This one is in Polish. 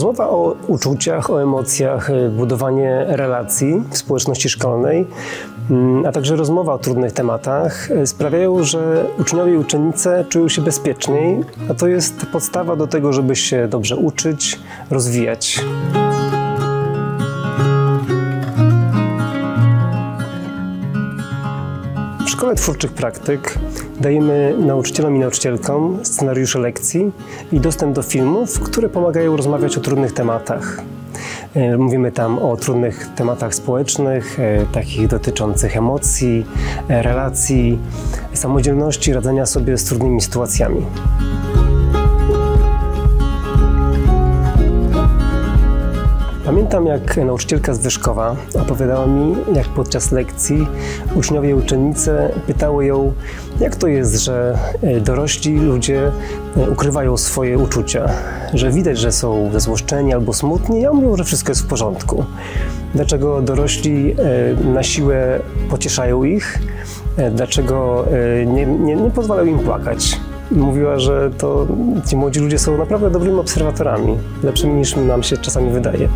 Rozmowa o uczuciach, o emocjach, y, budowanie relacji w społeczności szkolnej, mm, a także rozmowa o trudnych tematach y, sprawiają, że uczniowie i uczennice czują się bezpieczniej, a to jest podstawa do tego, żeby się dobrze uczyć, rozwijać. W Szkole Twórczych Praktyk dajemy nauczycielom i nauczycielkom scenariusze lekcji i dostęp do filmów, które pomagają rozmawiać o trudnych tematach. E, Mówimy tam o trudnych tematach społecznych, e, takich dotyczących emocji, e, relacji, samodzielności, radzenia sobie z trudnymi sytuacjami. Pamiętam, jak nauczycielka z Wyszkowa opowiadała mi, jak podczas lekcji uczniowie i uczennice pytały ją, jak to jest, że e, dorośli ludzie e, ukrywają swoje uczucia, że widać, że są zezłoszczeni albo smutni, a mówią, że wszystko jest w porządku. Dlaczego dorośli e, na siłę pocieszają ich, dlaczego nie, nie, nie pozwalają im płakać mówiła, że to ci młodzi ludzie są naprawdę dobrymi obserwatorami, lepszymi niż nam się czasami wydaje.